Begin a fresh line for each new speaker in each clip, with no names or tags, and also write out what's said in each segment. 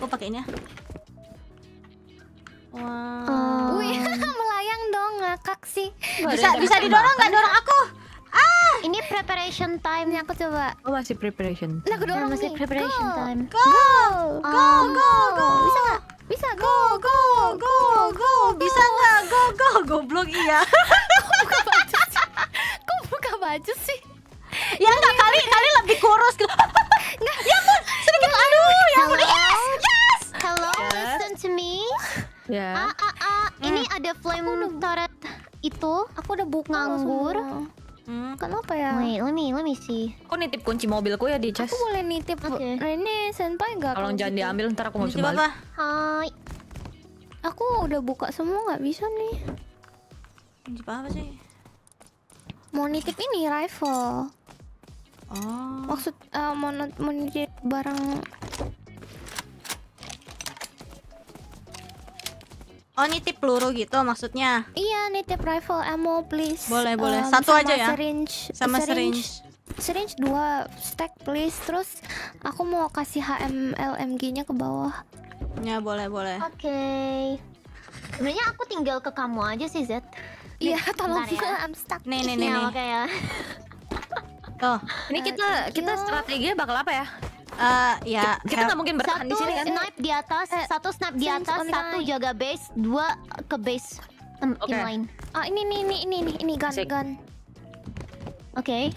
Aku pakai ini ya. Wah.
Oh.
Wih, melayang dong ngakak sih.
Bisa bisa didorong nggak dorong aku?
Ini preparation time.
Aku coba.
Oh masih preparation.
Nah, aku
Nah,
dorong
masih
nih.
preparation
Go.
time.
Go go go go.
Bisa nggak? Bisa go.
Go go go go. Bisa nggak? Go go. Goblok iya.
Kok buka baju sih?
ya nggak kali kali lebih kurus gitu. Ya.
Ah, ah, ah. Ini ada flame turret itu.
Aku udah buka
Nganggur.
semua.
Hmm.
Kenapa ya?
Wait, let me, let me see.
Aku nitip kunci mobilku ya di chest.
Aku boleh nitip
Oke.
Rene senpai nggak? Kalau
jangan
gitu?
diambil ntar aku bisa
Coba apa?
Hai.
Aku udah buka semua nggak bisa nih.
Coba apa sih?
Mau nitip ini rifle.
Oh.
Maksud eh, mau, nut- mau nitip barang
Oh nitip peluru gitu maksudnya.
Iya, nitip rifle ammo please.
Boleh, boleh.
Um,
Satu
sama
aja ya?
Syringe,
Sama syringe.
Syringe dua stack please. Terus aku mau kasih HMLMG-nya ke bawah.
Ya boleh boleh.
Oke. Sebenarnya aku tinggal ke kamu aja sih, Z.
Iya, tolong
ya.
I'm stuck.
Nih nih nih
Ya,
nih.
oke ya.
Tuh.
Ini kita kita strateginya bakal apa ya?
Eh ya.
Kita nggak mungkin bertahan di
Satu
sini kan?
snipe di atas,
Eh,
satu snipe di atas, satu jaga base, dua ke base. Um,
Oke.
Inline.
Ah, ini nih ini ini ini ini gun
Asik.
gun.
Oke.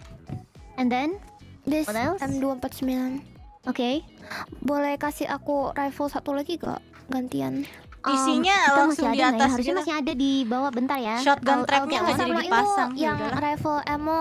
And then,
This
What else?
M249.
oke.
Boleh kasih aku rifle satu lagi gak? Gantian.
Um,
Isinya
kita
langsung di
nggak ya?
atas
Harusnya
gitu.
masih ada di bawah bentar ya.
Shotgun
I'll
trapnya
one.
jadi dipasang,
yang
ya
rifle ammo